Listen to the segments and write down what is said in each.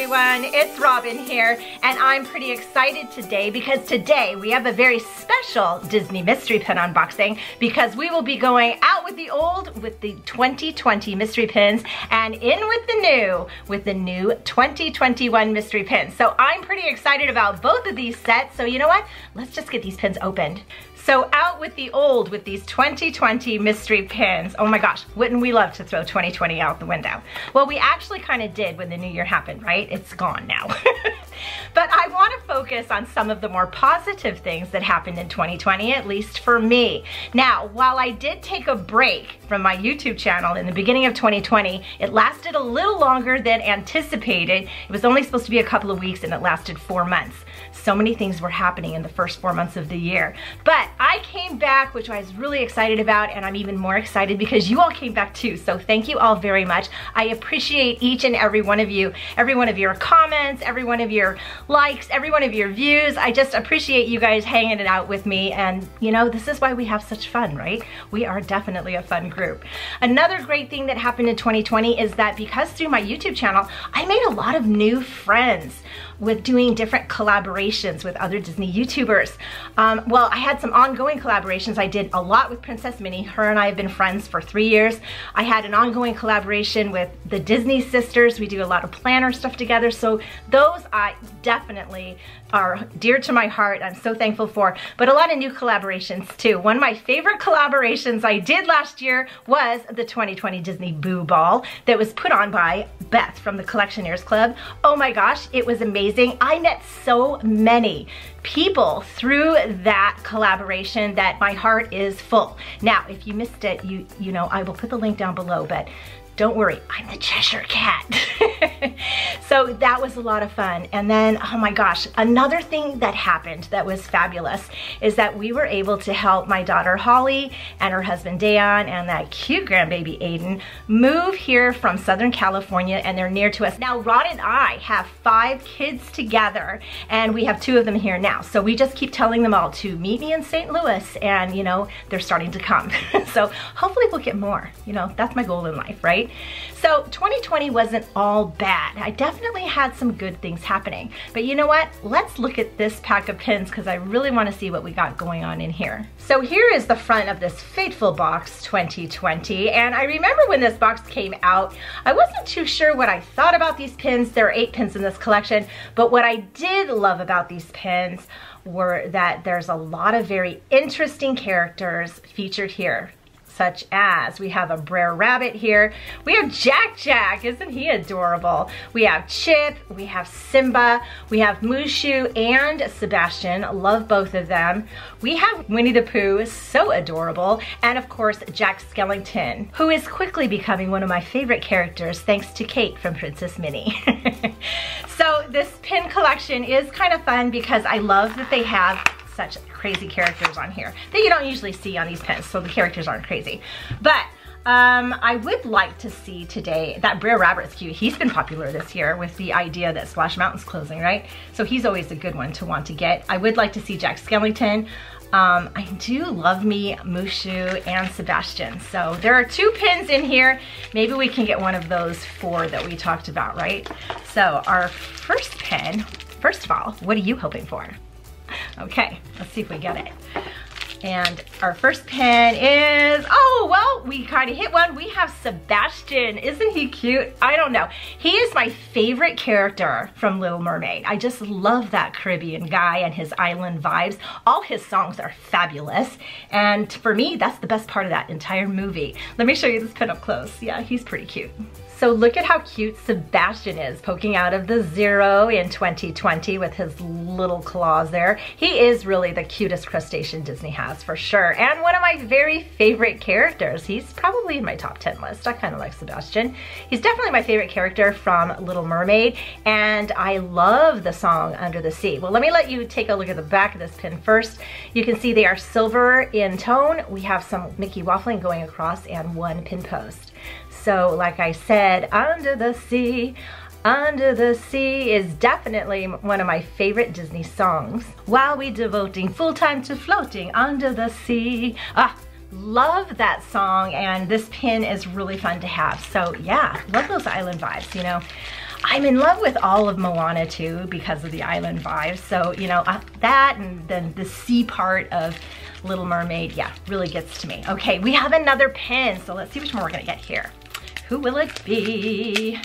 everyone, it's Robin here, and I'm pretty excited today because today we have a very special Disney Mystery Pin unboxing because we will be going out with the old with the 2020 mystery pins and in with the new with the new 2021 mystery pins. So I'm pretty excited about both of these sets, so you know what? Let's just get these pins opened. So out with the old with these 2020 mystery pins. Oh my gosh, wouldn't we love to throw 2020 out the window? Well, we actually kind of did when the new year happened, right? It's gone now. but I want to focus on some of the more positive things that happened in 2020, at least for me. Now, while I did take a break from my YouTube channel in the beginning of 2020, it lasted a little longer than anticipated. It was only supposed to be a couple of weeks and it lasted four months. So many things were happening in the first four months of the year. But I came back, which I was really excited about, and I'm even more excited because you all came back too. So thank you all very much. I appreciate each and every one of you, every one of your comments, every one of your likes, every one of your views. I just appreciate you guys hanging it out with me. And you know, this is why we have such fun, right? We are definitely a fun group. Another great thing that happened in 2020 is that because through my YouTube channel, I made a lot of new friends with doing different collaborations with other Disney YouTubers. Um, well, I had some ongoing collaborations. I did a lot with Princess Minnie. Her and I have been friends for three years. I had an ongoing collaboration with the Disney sisters. We do a lot of planner stuff together. So those I definitely are dear to my heart. I'm so thankful for, but a lot of new collaborations too. One of my favorite collaborations I did last year was the 2020 Disney Boo Ball that was put on by Beth from the Collectioneers Club. Oh my gosh, it was amazing. I met so many people through that collaboration that my heart is full. Now, if you missed it, you you know, I will put the link down below, but don't worry, I'm the Cheshire Cat. so that was a lot of fun. And then, oh my gosh, another thing that happened that was fabulous is that we were able to help my daughter Holly and her husband Dayon and that cute grandbaby Aiden move here from Southern California and they're near to us. Now, Rod and I have five kids together and we have two of them here now. So we just keep telling them all to meet me in St. Louis and you know, they're starting to come. so hopefully we'll get more, you know, that's my goal in life, right? So 2020 wasn't all bad. I definitely had some good things happening. But you know what? Let's look at this pack of pins because I really want to see what we got going on in here. So here is the front of this fateful box 2020. And I remember when this box came out, I wasn't too sure what I thought about these pins. There are eight pins in this collection. But what I did love about these pins were that there's a lot of very interesting characters featured here such as we have a Brer Rabbit here. We have Jack Jack, isn't he adorable? We have Chip, we have Simba, we have Mushu and Sebastian, love both of them. We have Winnie the Pooh, so adorable, and of course Jack Skellington, who is quickly becoming one of my favorite characters thanks to Kate from Princess Minnie. so this pin collection is kind of fun because I love that they have such crazy characters on here that you don't usually see on these pens, so the characters aren't crazy. But um, I would like to see today, that Brer Rabbit's cute. He's been popular this year with the idea that Splash Mountain's closing, right? So he's always a good one to want to get. I would like to see Jack Skellington. Um, I do love me Mushu and Sebastian. So there are two pins in here. Maybe we can get one of those four that we talked about, right? So our first pin, first of all, what are you hoping for? Okay, let's see if we get it. And our first pin is, oh, well, we kind of hit one. We have Sebastian. Isn't he cute? I don't know. He is my favorite character from Little Mermaid. I just love that Caribbean guy and his island vibes. All his songs are fabulous. And for me, that's the best part of that entire movie. Let me show you this pin up close. Yeah, he's pretty cute. So look at how cute Sebastian is poking out of the zero in 2020 with his little claws there. He is really the cutest crustacean Disney has for sure. And one of my very favorite characters. He's probably in my top 10 list. I kind of like Sebastian. He's definitely my favorite character from Little Mermaid. And I love the song Under the Sea. Well, let me let you take a look at the back of this pin first. You can see they are silver in tone. We have some Mickey waffling going across and one pin post. So like I said, Under the Sea, under the Sea is definitely one of my favorite Disney songs. While we devoting full time to floating under the sea. Ah, love that song and this pin is really fun to have. So yeah, love those island vibes, you know. I'm in love with all of Moana too because of the island vibes. So, you know, uh, that and then the sea part of Little Mermaid, yeah, really gets to me. Okay, we have another pin, so let's see which one we're gonna get here. Who will it be?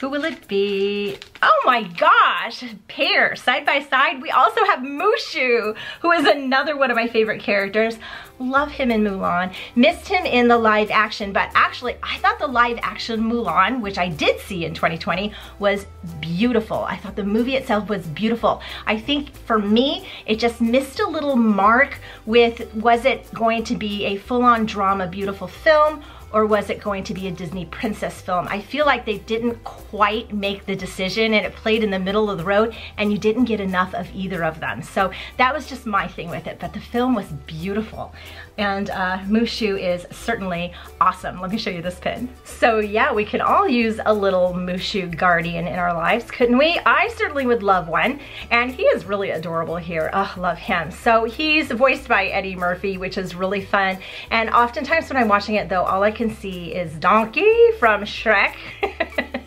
Who will it be? Oh my gosh, pair, side by side. We also have Mushu, who is another one of my favorite characters. Love him in Mulan. Missed him in the live action, but actually I thought the live action Mulan, which I did see in 2020, was beautiful. I thought the movie itself was beautiful. I think for me, it just missed a little mark with, was it going to be a full-on drama, beautiful film, or was it going to be a Disney princess film? I feel like they didn't quite make the decision and it played in the middle of the road and you didn't get enough of either of them. So that was just my thing with it, but the film was beautiful. And uh, Mushu is certainly awesome. Let me show you this pin. So yeah, we could all use a little Mushu guardian in our lives, couldn't we? I certainly would love one. And he is really adorable here. Oh, love him. So he's voiced by Eddie Murphy, which is really fun. And oftentimes when I'm watching it though, all I can see is Donkey from Shrek.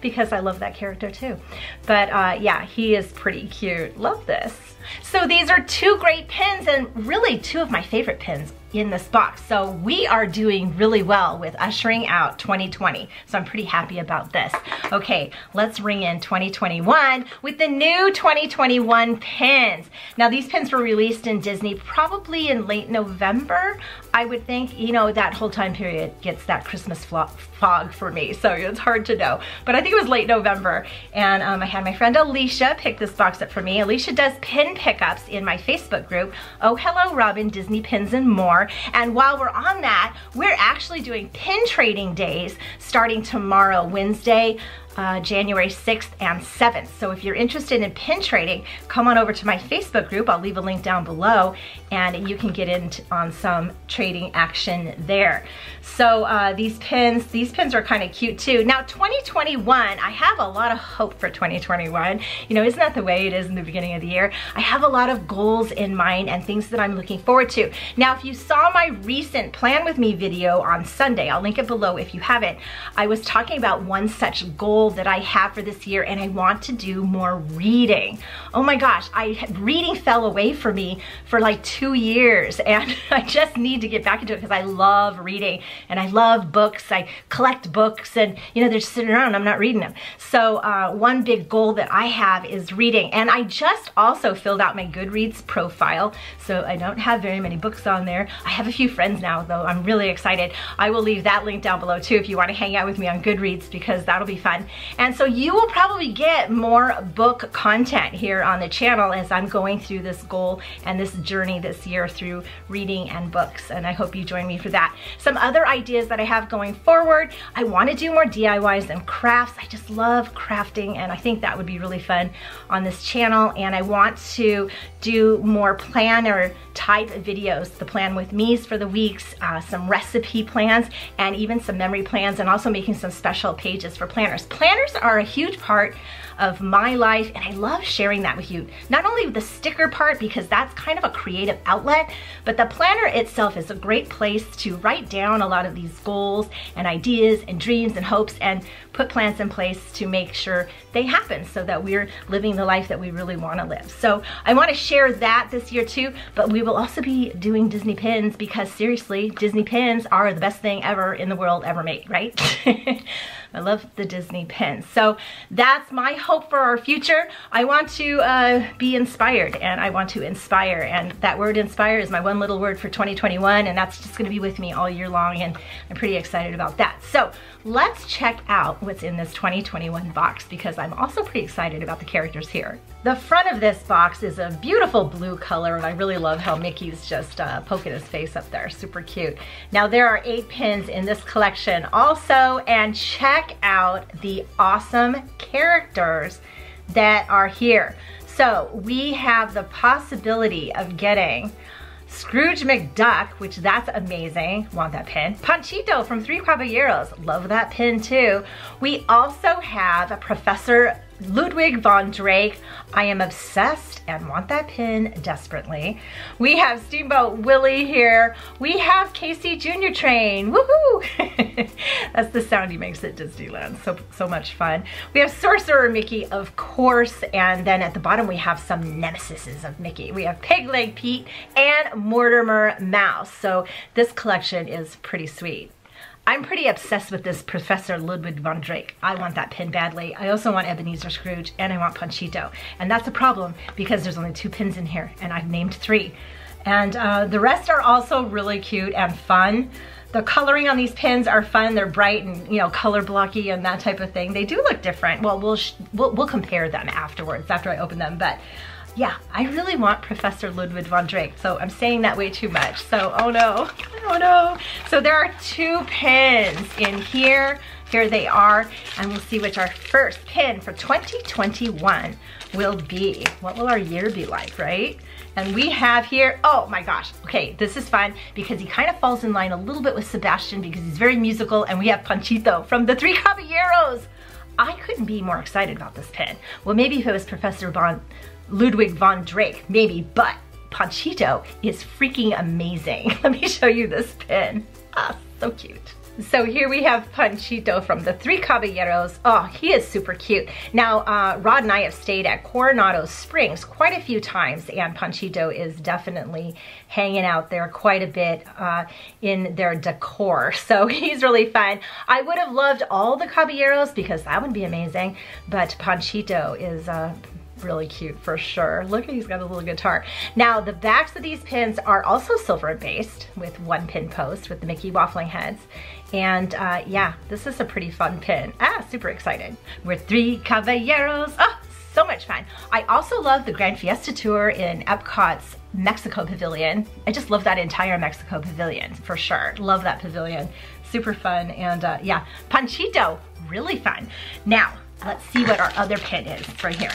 because I love that character too. But uh, yeah, he is pretty cute. Love this. So these are two great pins and really two of my favorite pins in this box. So we are doing really well with ushering out 2020. So I'm pretty happy about this. Okay, let's ring in 2021 with the new 2021 pins. Now these pins were released in Disney probably in late November. I would think, you know, that whole time period gets that Christmas fog for me. So it's hard to know. But I think it was late November. And um, I had my friend Alicia pick this box up for me. Alicia does pin pickups in my Facebook group. Oh, hello, Robin, Disney Pins and More more. And while we're on that, we're actually doing pin trading days starting tomorrow, Wednesday, uh, January 6th and 7th. So if you're interested in pin trading, come on over to my Facebook group. I'll leave a link down below and you can get in on some trading action there. So uh, these pins, these pins are kind of cute too. Now 2021, I have a lot of hope for 2021. You know, isn't that the way it is in the beginning of the year? I have a lot of goals in mind and things that I'm looking forward to. Now, if you saw my recent Plan With Me video on Sunday, I'll link it below if you haven't, I was talking about one such goal that I have for this year and I want to do more reading. Oh my gosh, I reading fell away from me for like two years and I just need to get back into it because I love reading and I love books. I collect books and you know, they're just sitting around I'm not reading them. So uh, one big goal that I have is reading and I just also filled out my Goodreads profile. So I don't have very many books on there. I have a few friends now though. I'm really excited. I will leave that link down below too if you want to hang out with me on Goodreads because that'll be fun. And so you will probably get more book content here on the channel as I'm going through this goal and this journey this year through reading and books. And I hope you join me for that. Some other ideas that I have going forward, I want to do more DIYs and crafts. I just love crafting and I think that would be really fun on this channel. And I want to do more planner type videos, the plan with me's for the weeks, uh, some recipe plans, and even some memory plans, and also making some special pages for planners. Planners are a huge part of my life and I love sharing that with you. Not only the sticker part because that's kind of a creative outlet, but the planner itself is a great place to write down a lot of these goals and ideas and dreams and hopes and put plans in place to make sure they happen so that we're living the life that we really want to live. So I want to share that this year too, but we will also be doing Disney pins because seriously, Disney pins are the best thing ever in the world ever made, right? I love the Disney pins. So that's my hope for our future. I want to uh, be inspired and I want to inspire and that word inspire is my one little word for 2021 and that's just gonna be with me all year long and I'm pretty excited about that. So let's check out what's in this 2021 box because I'm also pretty excited about the characters here. The front of this box is a beautiful blue color and I really love how Mickey's just uh, poking his face up there, super cute. Now there are eight pins in this collection also and check out the awesome characters that are here. So we have the possibility of getting Scrooge McDuck, which that's amazing. Want that pin. Panchito from Three Caballeros. Love that pin too. We also have a Professor Ludwig von Drake. I am obsessed and want that pin desperately. We have Steamboat Willie here. We have Casey Junior Train. Woohoo! That's the sound he makes at Disneyland. So, so much fun. We have Sorcerer Mickey, of course. And then at the bottom, we have some nemesises of Mickey. We have Peg Leg Pete and Mortimer Mouse. So this collection is pretty sweet. I'm pretty obsessed with this Professor Ludwig von Drake. I want that pin badly. I also want Ebenezer Scrooge and I want Panchito. And that's a problem because there's only two pins in here and I've named three. And uh, the rest are also really cute and fun. The coloring on these pins are fun. They're bright and, you know, color blocky and that type of thing. They do look different. Well, we'll, we'll, we'll compare them afterwards, after I open them. But yeah, I really want Professor Ludwig von Drake, so I'm saying that way too much. So, oh no, oh no. So there are two pins in here. Here they are, and we'll see which our first pin for 2021 will be. What will our year be like, right? And we have here, oh my gosh, okay, this is fun because he kind of falls in line a little bit with Sebastian because he's very musical, and we have Panchito from the Three Caballeros. I couldn't be more excited about this pin. Well, maybe if it was Professor Von Ludwig von Drake, maybe, but Panchito is freaking amazing. Let me show you this pin. Ah, so cute. So here we have Panchito from the Three Caballeros. Oh, he is super cute. Now, uh, Rod and I have stayed at Coronado Springs quite a few times, and Panchito is definitely hanging out there quite a bit uh, in their decor. So he's really fun. I would have loved all the Caballeros because that would be amazing, but Panchito is uh, really cute for sure. Look, he's got a little guitar. Now, the backs of these pins are also silver based with one pin post with the Mickey waffling heads. And uh, yeah, this is a pretty fun pin. Ah, super excited. We're three caballeros. Oh, so much fun. I also love the Grand Fiesta Tour in Epcot's Mexico Pavilion. I just love that entire Mexico Pavilion for sure. Love that pavilion. Super fun. And uh, yeah, Panchito, really fun. Now, let's see what our other pin is right here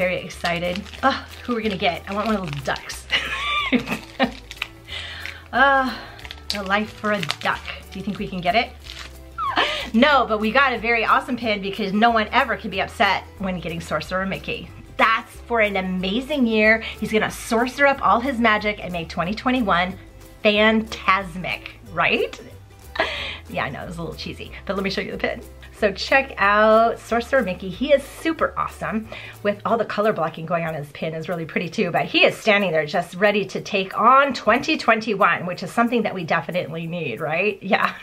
very excited. Oh, who are we gonna get? I want one of those ducks. uh, a life for a duck. Do you think we can get it? no, but we got a very awesome pin because no one ever can be upset when getting Sorcerer Mickey. That's for an amazing year. He's gonna sorcerer up all his magic and make 2021 Fantasmic, right? yeah, I know, it was a little cheesy, but let me show you the pin. So check out Sorcerer Mickey. He is super awesome with all the color blocking going on his pin is really pretty too, but he is standing there just ready to take on 2021, which is something that we definitely need, right? Yeah,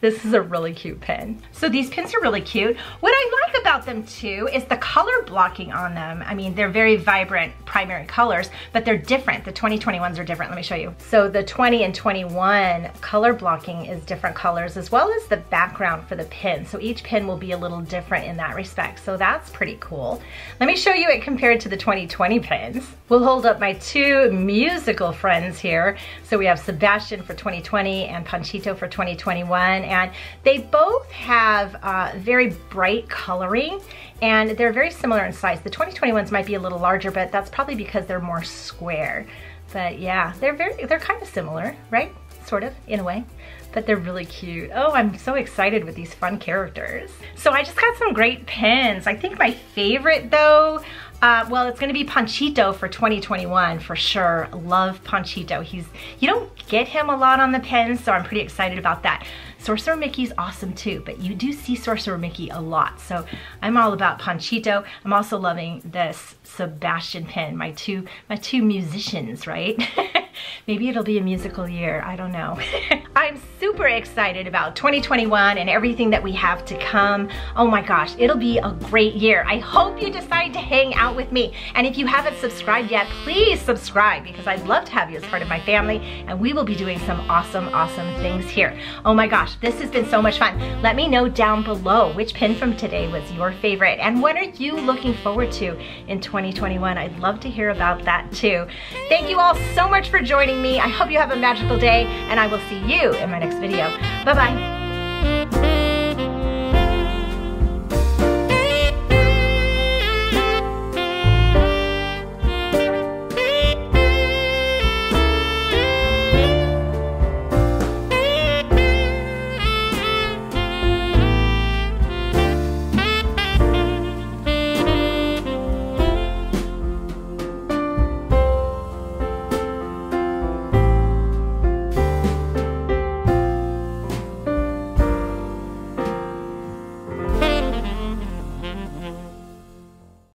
this is a really cute pin. So these pins are really cute. What I like about them too is the color blocking on them. I mean, they're very vibrant primary colors, but they're different. The 2021s are different. Let me show you. So the 20 and 21 color blocking is different colors as well as the background for the pin. So each pin pin will be a little different in that respect. So that's pretty cool. Let me show you it compared to the 2020 pins. We'll hold up my two musical friends here. So we have Sebastian for 2020 and Panchito for 2021. And they both have uh, very bright coloring and they're very similar in size. The 2021s might be a little larger, but that's probably because they're more square. But yeah, they're very, they're kind of similar, right? Sort of, in a way but they're really cute. Oh, I'm so excited with these fun characters. So I just got some great pins. I think my favorite though, uh, well, it's gonna be Panchito for 2021 for sure. Love Panchito. He's, you don't get him a lot on the pins, so I'm pretty excited about that. Sorcerer Mickey's awesome too, but you do see Sorcerer Mickey a lot. So I'm all about Panchito. I'm also loving this Sebastian pin, my two, my two musicians, right? Maybe it'll be a musical year, I don't know. I'm super excited about 2021 and everything that we have to come. Oh my gosh, it'll be a great year. I hope you decide to hang out with me. And if you haven't subscribed yet, please subscribe because I'd love to have you as part of my family and we will be doing some awesome, awesome things here. Oh my gosh, this has been so much fun. Let me know down below which pin from today was your favorite and what are you looking forward to in 2021? I'd love to hear about that too. Thank you all so much for joining me. I hope you have a magical day and I will see you in my next video. Bye-bye.